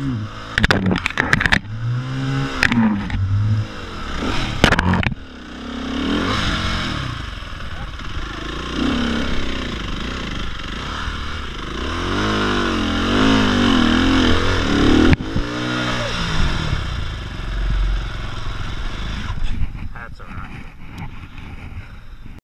Mm.